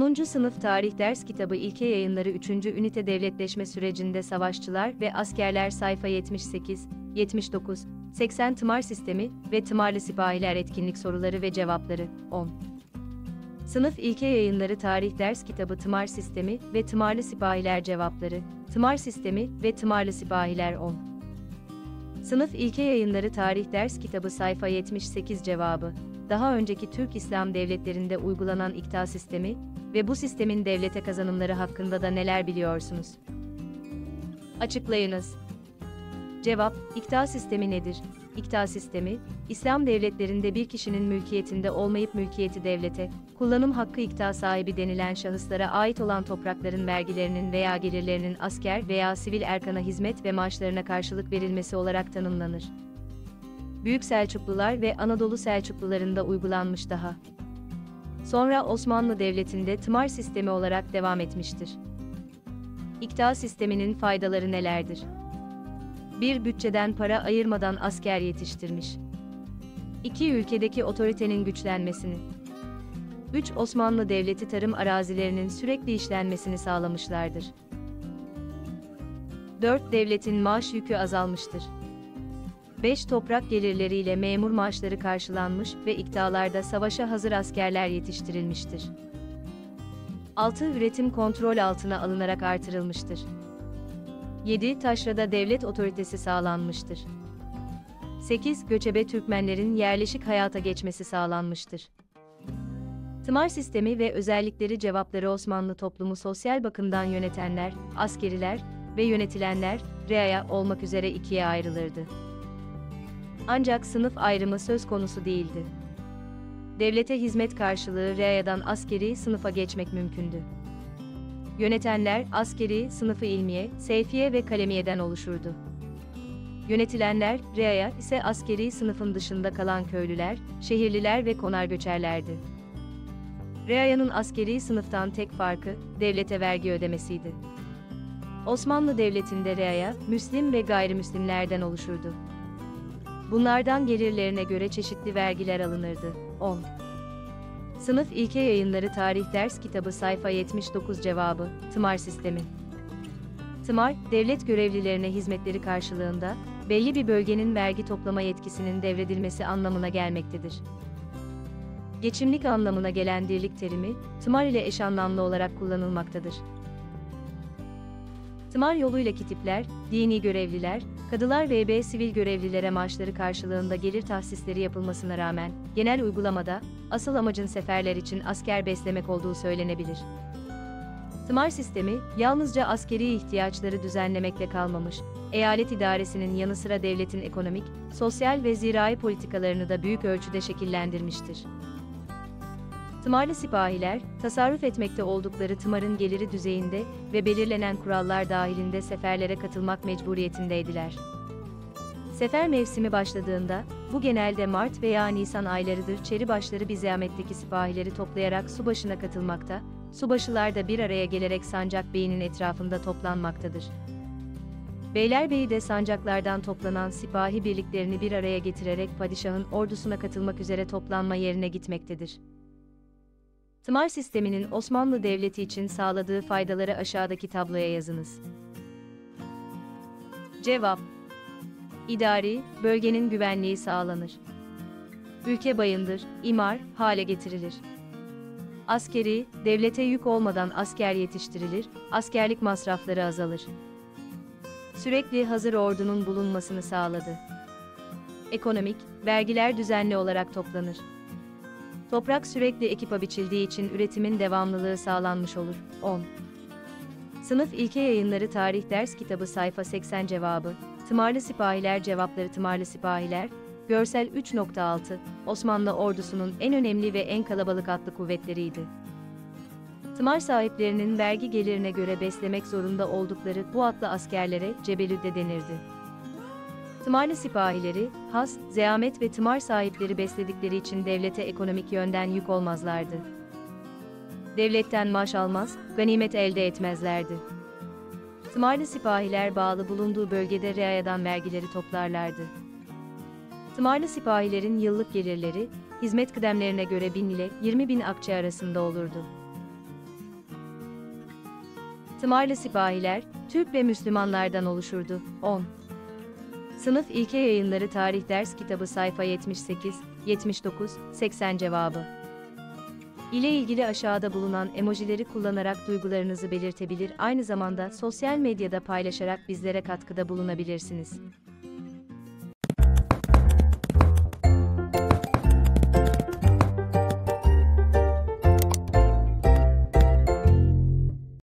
10. Sınıf Tarih Ders Kitabı İlke Yayınları 3. Ünite Devletleşme Sürecinde Savaşçılar ve Askerler Sayfa 78, 79, 80 Tımar Sistemi ve Tımarlı Sipahiler Etkinlik Soruları ve Cevapları 10. Sınıf İlke Yayınları Tarih Ders Kitabı Tımar Sistemi ve Tımarlı Sipahiler Cevapları, Tımar Sistemi ve Tımarlı Sipahiler 10. Sınıf İlke Yayınları Tarih Ders Kitabı Sayfa 78 Cevabı, daha önceki Türk İslam devletlerinde uygulanan ikta sistemi ve bu sistemin devlete kazanımları hakkında da neler biliyorsunuz? Açıklayınız. Cevap, ikta sistemi nedir? İkta sistemi, İslam devletlerinde bir kişinin mülkiyetinde olmayıp mülkiyeti devlete, kullanım hakkı ikta sahibi denilen şahıslara ait olan toprakların vergilerinin veya gelirlerinin asker veya sivil erkana hizmet ve maaşlarına karşılık verilmesi olarak tanımlanır. Büyük Selçuklular ve Anadolu Selçuklularında uygulanmış daha. Sonra Osmanlı Devleti'nde tımar sistemi olarak devam etmiştir. İkta sisteminin faydaları nelerdir? Bir bütçeden para ayırmadan asker yetiştirmiş. İki ülkedeki otoritenin güçlenmesini. 3. Osmanlı Devleti tarım arazilerinin sürekli işlenmesini sağlamışlardır. 4. Devletin maaş yükü azalmıştır. 5. Toprak gelirleriyle memur maaşları karşılanmış ve iktidarlarda savaşa hazır askerler yetiştirilmiştir. 6. Üretim kontrol altına alınarak artırılmıştır. 7. Taşrada devlet otoritesi sağlanmıştır. 8. Göçebe Türkmenlerin yerleşik hayata geçmesi sağlanmıştır. Tımar sistemi ve özellikleri cevapları Osmanlı toplumu sosyal bakımdan yönetenler, askeriler ve yönetilenler, reaya olmak üzere ikiye ayrılırdı. Ancak sınıf ayrımı söz konusu değildi. Devlete hizmet karşılığı reayadan askeri sınıfa geçmek mümkündü. Yönetenler askeri sınıfı ilmiye, seyfiye ve kalemiyeden oluşurdu. Yönetilenler reaya ise askeri sınıfın dışında kalan köylüler, şehirliler ve konar göçerlerdi. Reaya'nın askeri sınıftan tek farkı devlete vergi ödemesiydi. Osmanlı Devleti'nde reaya, Müslim ve gayrimüslimlerden oluşurdu. Bunlardan gelirlerine göre çeşitli vergiler alınırdı. 10. Sınıf İlke Yayınları Tarih Ders Kitabı Sayfa 79 Cevabı, Tımar Sistemi Tımar, devlet görevlilerine hizmetleri karşılığında, belli bir bölgenin vergi toplama yetkisinin devredilmesi anlamına gelmektedir. Geçimlik anlamına gelen dirlik terimi, tımar ile eş anlamlı olarak kullanılmaktadır. Tımar yoluyla kitipler, dini görevliler, kadılar ve B sivil görevlilere maaşları karşılığında gelir tahsisleri yapılmasına rağmen, genel uygulamada, asıl amacın seferler için asker beslemek olduğu söylenebilir. Tımar sistemi, yalnızca askeri ihtiyaçları düzenlemekle kalmamış, eyalet idaresinin yanı sıra devletin ekonomik, sosyal ve zirai politikalarını da büyük ölçüde şekillendirmiştir. Tımarlı sipahiler, tasarruf etmekte oldukları tımarın geliri düzeyinde ve belirlenen kurallar dahilinde seferlere katılmak mecburiyetindeydiler. Sefer mevsimi başladığında, bu genelde Mart veya Nisan aylarıdır çeri başları bir ziyametteki sipahileri toplayarak su başına katılmakta, subaşılar da bir araya gelerek Sancak Bey'inin etrafında toplanmaktadır. Beylerbeyi de sancaklardan toplanan sipahi birliklerini bir araya getirerek padişahın ordusuna katılmak üzere toplanma yerine gitmektedir. Tımar sisteminin Osmanlı Devleti için sağladığı faydaları aşağıdaki tabloya yazınız. Cevap İdari, bölgenin güvenliği sağlanır. Ülke bayındır, imar, hale getirilir. Askeri, devlete yük olmadan asker yetiştirilir, askerlik masrafları azalır. Sürekli hazır ordunun bulunmasını sağladı. Ekonomik, vergiler düzenli olarak toplanır. Toprak sürekli ekipa biçildiği için üretimin devamlılığı sağlanmış olur. 10. Sınıf İlke Yayınları Tarih Ders Kitabı Sayfa 80 Cevabı, Tımarlı Sipahiler Cevapları Tımarlı Sipahiler, Görsel 3.6, Osmanlı ordusunun en önemli ve en kalabalık atlı kuvvetleriydi. Tımar sahiplerinin vergi gelirine göre beslemek zorunda oldukları bu atlı askerlere cebelüde denirdi. Tımarlı sipahileri, has, zeamet ve tımar sahipleri besledikleri için devlete ekonomik yönden yük olmazlardı. Devletten maaş almaz, ganimet elde etmezlerdi. Tımarlı sipahiler bağlı bulunduğu bölgede reayadan vergileri toplarlardı. Tımarlı sipahilerin yıllık gelirleri, hizmet kıdemlerine göre 1000 ile 20 bin akçe arasında olurdu. Tımarlı sipahiler, Türk ve Müslümanlardan oluşurdu. 10. Sınıf İlke Yayınları Tarih Ders Kitabı sayfa 78, 79, 80 cevabı. ile ilgili aşağıda bulunan emojileri kullanarak duygularınızı belirtebilir aynı zamanda sosyal medyada paylaşarak bizlere katkıda bulunabilirsiniz.